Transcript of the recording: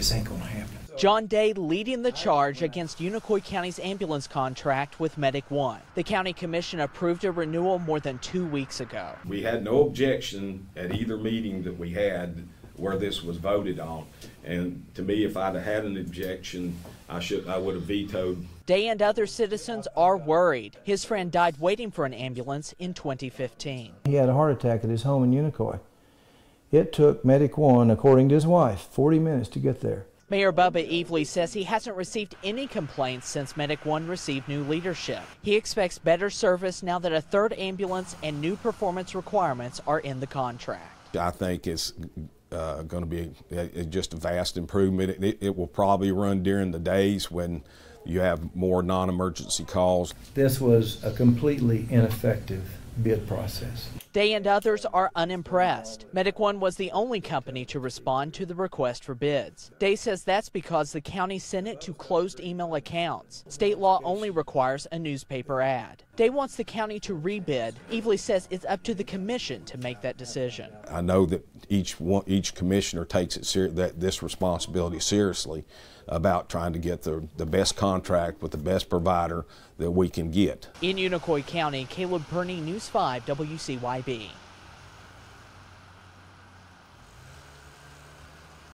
This ain't gonna happen. John Day leading the charge against Unicoi County's ambulance contract with Medic One. The county commission approved a renewal more than two weeks ago. We had no objection at either meeting that we had where this was voted on. And to me, if I'd have had an objection, I should, I would have vetoed. Day and other citizens are worried. His friend died waiting for an ambulance in 2015. He had a heart attack at his home in Unicoi. It took Medic One, according to his wife, 40 minutes to get there. Mayor Bubba Evely says he hasn't received any complaints since Medic One received new leadership. He expects better service now that a third ambulance and new performance requirements are in the contract. I think it's uh, going to be a, a, just a vast improvement. It, it will probably run during the days when you have more non-emergency calls. This was a completely ineffective bid process. Day and others are unimpressed. Medic One was the only company to respond to the request for bids. Day says that's because the county sent it to closed email accounts. State law only requires a newspaper ad. Day wants the county to rebid. Evely says it's up to the commission to make that decision. I know that each one, each commissioner takes it ser- that this responsibility seriously about trying to get the, the best contract with the best provider that we can get. In Unicoi County, Caleb Perhne, News 5北。